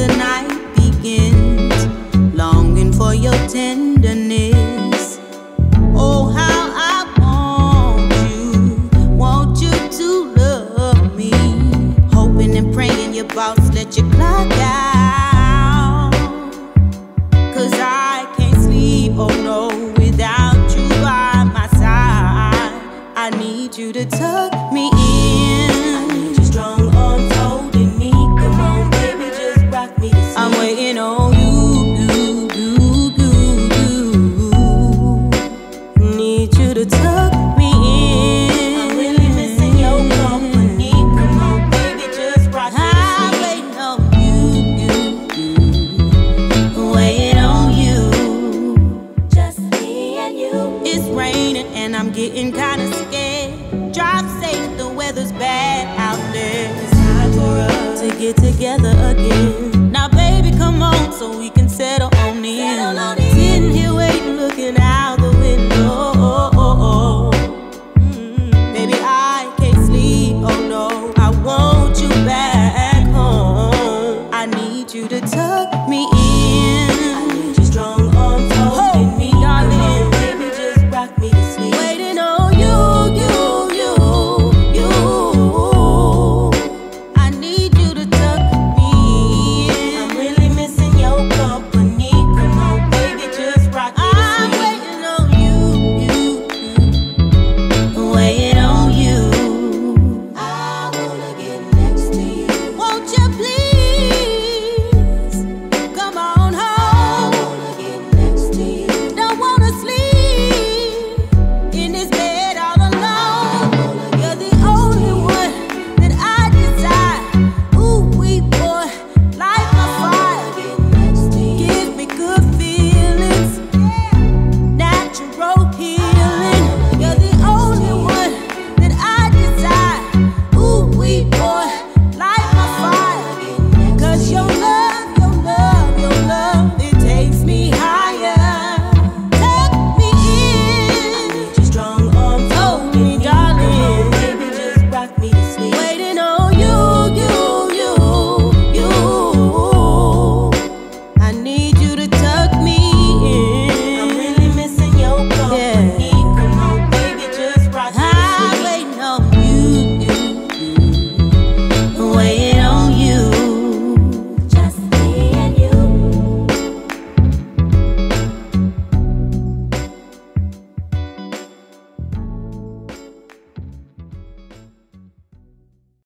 the night begins, longing for your tenderness. Oh, how I want you, want you to love me. Hoping and praying your boss let you clock out. raining and I'm getting kinda scared. Drive safe, the weather's bad out there. It's time for us to get together again. Now, baby, come on so we can